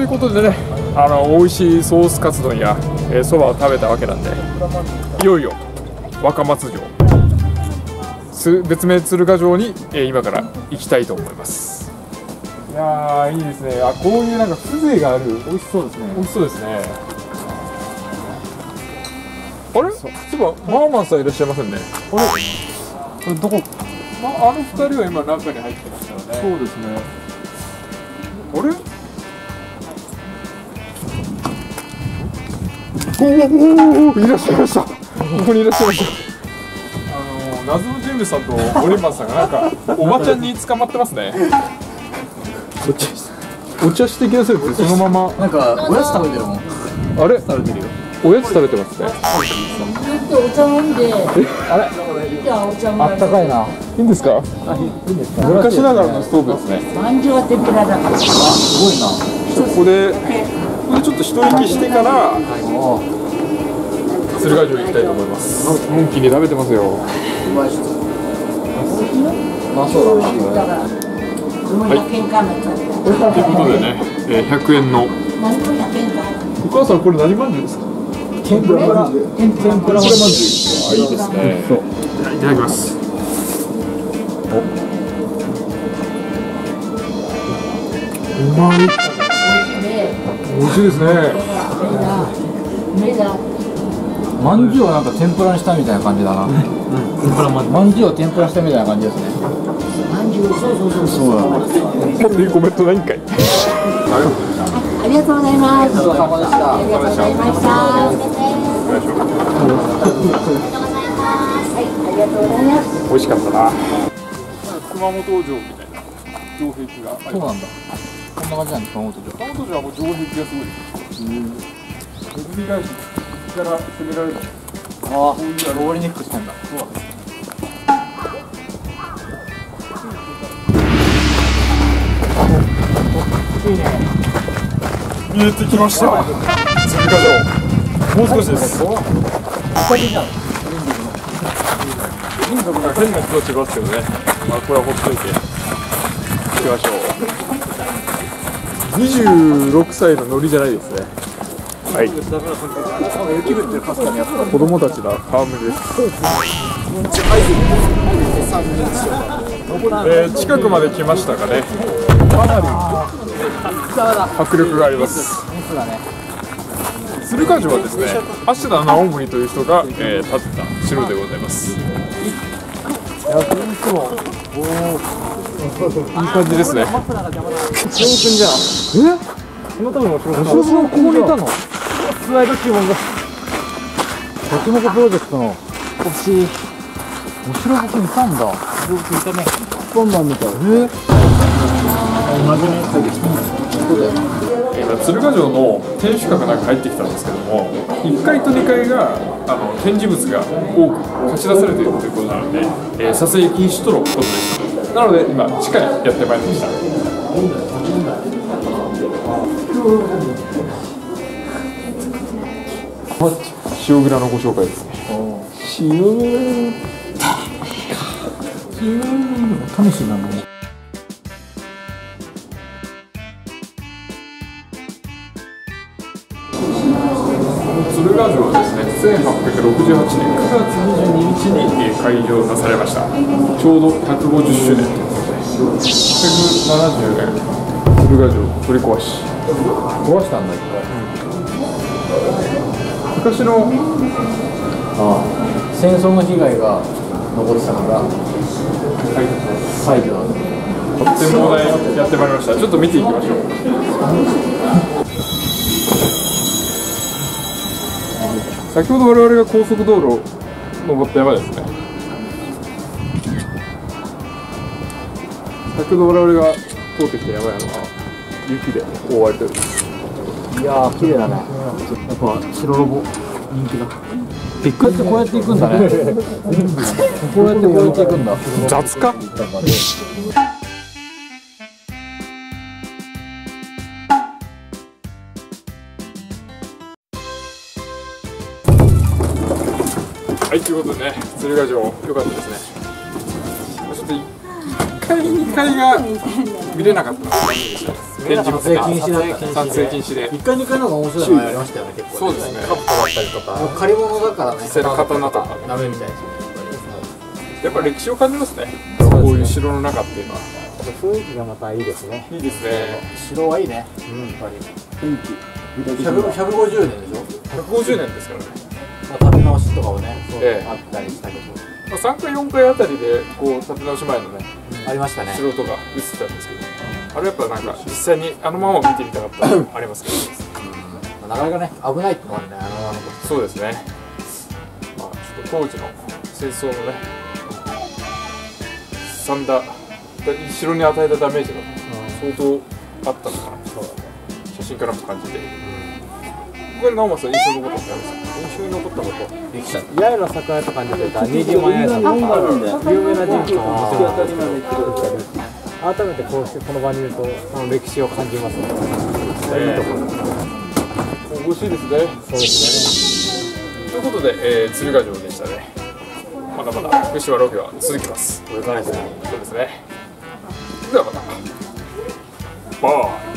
ということでねあの美味しいソースカツ丼やそば、えー、を食べたわけなんでいよいよ若松城別名鶴ヶ城に、えー、今から行きたいと思います。いやいいですね。あこういうなんか風情がある。美味しそうですね。美味しそうですね。あれ？そう。いえばマーマンさんいらっしゃいませんね。あれ？これどこ、まあ、あの二人は今中に入ってますからね。そうですね。あれ？おおいらっしゃいました。ここにいらっしゃいました。あの謎の人物さんとオリンバンさんがなんかおばちゃんに捕まってますね。お茶お茶してきなさいってそのまま。なんかおやつ食べてるもん。あれ？食べてるよ。おやつ食べてますね。お茶飲んで。あれ？じゃあお茶あったかいな。いいんですか？いいんですか？昔ながらのストーブですね。まんじゅうは天ぷらだから。すごいな。ここでここでちょっと一息してから。鶴ヶ城行きたいと思います。のんきに食べてますよ。うまあそうだな。はい、100円かなということでね、えー、100円の。何も100円かお母さんこれ何まんじゅうですか？天ぷら。まんじゅう天ぷら。天ぷら。まんじゅうあいいですね。いただきます。うまい美味しいですね。まんじゅうはなんか天ぷらにしたみたいな感じだな、うん、天ぷらまん。じゅうまんじゅうを天ぷらしたみたいな感じですね。まんじゅうそうそうそうそう。だなんでコメントないんかい。ありがとうございます。ごちそうさまでしたありがとうございましたはい、ありがとうございます。美味しかったな。熊本城みたいな城壁がそうなんだこんな感じなんです熊本城熊本城はもう城壁がすごい。ですうん敵返しから攻められる。ああ。こういうローリネックしてんだ。そうだいいね。見えてきました。もう少しです。民族が変な人たちがますけどね。まあこれはほっといて。行きましょう26歳のノリじゃないですね。はい。子供たちの戯れですえー、近くまで来ましたかね。かなり迫力があります。鶴ヶ城はですね芦田直盛という人が、えー、建てた城でございますいい感じですね。翔くんじゃんえ？そのためのお城さんここにいたのスライド注文がタケノコプロジェクトの欲しいお城僕にいたんだお城僕いたねどんなんみたいえ？ー今鶴ヶ城の天守閣の中入ってきたんですけども1階と2階があの展示物が多く貸し出されているということなので、え？ー、撮影禁止とのことでしたなので今地下にやってまいりました。塩蔵のご紹介ですね。塩塩試しなの鶴ヶ城はですね。1868年9月22日に開業なされました。ちょうど150周年。ということで170年鶴ヶ城取り壊し。壊したんだ一回、昔のああ戦争の被害が残ってたからはい。廃墟なんだ展望台やってまいりました。ちょっと見ていきましょう。先ほど我々が高速道路を登った山ですね。先ほど我々が通ってきた山々は雪で覆われてるいやー綺麗だね。やっぱ白ロボ人気だ。びっくりしてこうやって行くんだね。こうやってこうやって行くんだ。雑かはいということでね鶴ヶ城良かったですね。ちょっと一回2回が見れなかった。展示物撮影禁止だったね撮影禁止で。一回二回の方が面白いのありましたよね結構そうですね。カップだったりとか借り物だからね背の刀とかダメみたいですやっぱ歴史を感じますねこういう城の中っていうのは雰囲気がまたいいですねいいですね城はいいねうんやっぱり150年でしょ150年ですからね、まあ、建て直しとかもねええ。あったりしたけど、まあ、3回4回あたりでこう建て直し前のねありましたね。城とか映ってたんですけど。あれやっぱなんか実際にあのまま見てみたかったのありますけど。なかなかね危ないってのはねあのあの子そうですね。まあちょっと当時の戦争のね三だ城に与えたダメージが相当あったのかな。写真からも感じてこれ直松さん印象に残ったこ。とあります印象に残ったこ。とできちゃった八重の桜とかに出てた新島八重さんとか有名な人物ももちろんなんですけど改めてこ。うしてこ。の場にいるとその歴史を感じますねいいとこ。ろ面白いですねそうですねというこ。とで、えー、鶴ヶ城でしたねまだまだ福島ロケは続きますこ。れからですねそうですねではまたバイ